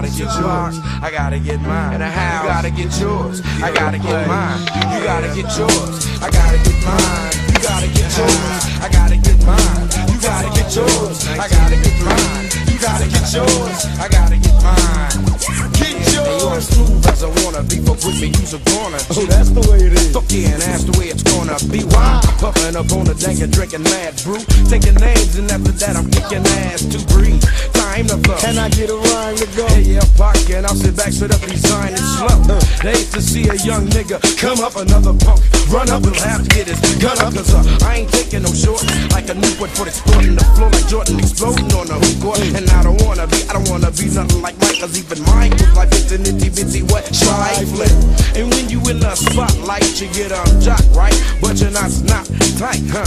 gotta get yours. I gotta get mine. And a house. You gotta get yours. I gotta get mine. You gotta get yours. I gotta get mine. You gotta get yours. I gotta get mine. You gotta get yours. I gotta get mine. You gotta get yours. I gotta get mine. Get yours. smooth as I wanna be, but with me you's a goner. Oh, that's the way it is. Fuck yeah, and that's the way it's gonna be. Why? Puffing up on the dank and drinking mad brew. Taking names, and after that I'm kicking ass to breathe. Time to flow. Can I get a rhyme to go? Hey, yeah, pocket, and I'll sit back, spit up, design and slow. They used to see a young nigga come up, another punk run up, he'll have to get his gun up, cause uh, I ain't taking no short. Like a Newport for exploding the floor, like Jordan exploding on the hoop court. And I don't wanna be, I don't wanna be nothing like Mike, cause even mine was like it's an itty bitty what trifling. And when you in the spotlight, you get um jock, right? But you're not snot tight, huh?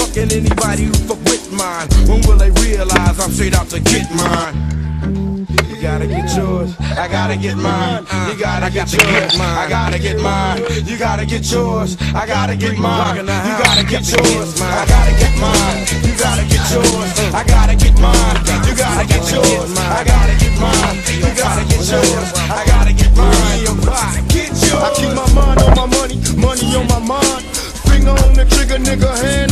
Fucking anybody who fuck with mine. When will they realize I'm straight out to get mine? You gotta get yours. I gotta get mine. You gotta get yours. I gotta get mine. You gotta get yours. I gotta get mine. You gotta get yours. I gotta get mine. You gotta get yours. I gotta get mine. You gotta get yours. I gotta get mine. You gotta get yours. I gotta get mine. Get yours. I keep my mind on my money, money on my mind. Finger on the trigger, nigga, hand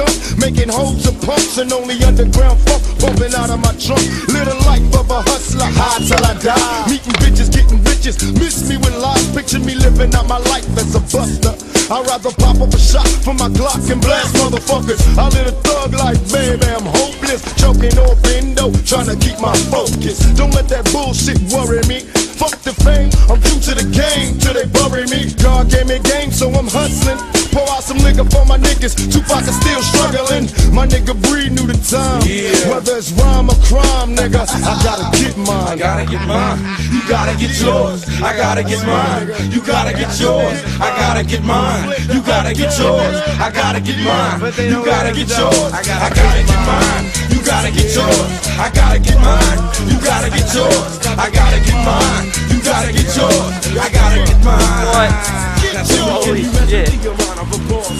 skunk, making holes of pumps and only underground funk bumping out of my trunk. Little life of a hustler, high till I die. Meeting bitches, getting riches, miss me when lies, picture me living out my life as a buster. I'd rather pop up a shot for my Glock and blast motherfuckers. I live a thug life, baby, I'm hopeless. Choking off endo, trying to keep my focus. Don't let that bullshit worry me. Fuck the fame, I'm true to the game till they bury me. God gave me game, so I'm hustling. Pour out some liquor for my niggas. Tupac is still struggling. My nigga Breed knew the time. Yeah. Whether it's rhyme or crime, nigga, I gotta get mine. I gotta get mine. You gotta get yours. I gotta get mine. You gotta get yours. I gotta get mine. You gotta get yours. I gotta get mine. You gotta get yours. I gotta get mine. You gotta get yours. I gotta get mine. You gotta get yours. I gotta get mine. Be a of applause?